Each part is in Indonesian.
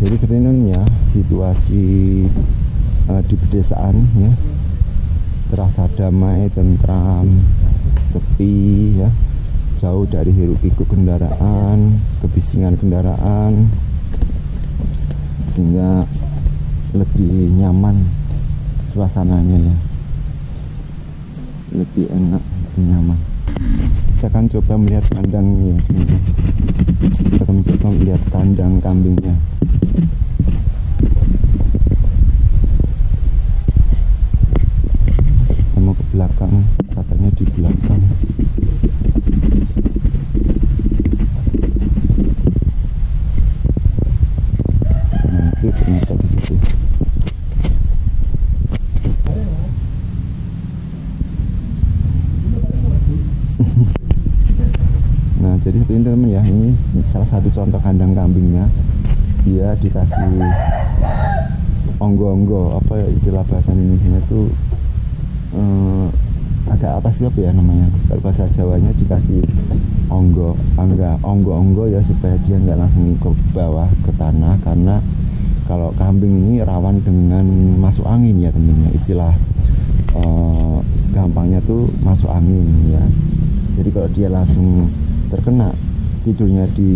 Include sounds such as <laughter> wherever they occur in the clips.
jadi seperti ini ya situasi uh, di pedesaan ya terasa damai tentram sepi ya jauh dari hiruk pikuk kendaraan kebisingan kendaraan sehingga lebih nyaman suasananya ya. Lebih enak lebih nyaman. Kita akan coba melihat kandangnya kita akan coba melihat kandang kambingnya kita mau ke belakang katanya di belakang. Nanti ternyata di situ. <laughs> Nah, jadi seperti ini teman ya, ini salah satu contoh kandang kambingnya. Dia dikasih onggo-onggo, apa ya istilah bahasa Indonesia itu eh, agak atas apa ya namanya? Kalau bahasa Jawanya dikasih onggo, angga, onggo-onggo ya supaya dia nggak langsung ke bawah ke tanah. Karena kalau kambing ini rawan dengan masuk angin ya temennya. Istilah eh, gampangnya tuh masuk angin ya. Jadi kalau dia langsung terkena tidurnya di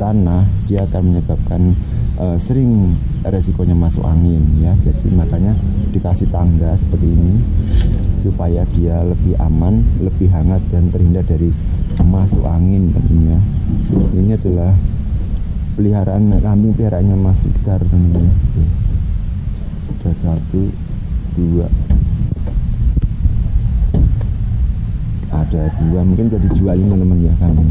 tanah dia akan menyebabkan uh, sering resikonya masuk angin ya. Jadi makanya dikasih tangga seperti ini supaya dia lebih aman lebih hangat dan terhindar dari masuk angin tentunya. Ini adalah peliharaan kambing peliharaannya Mas Ikar tentunya. Ada satu dua. Ada dua mungkin jadi jual ini teman-teman ya kambing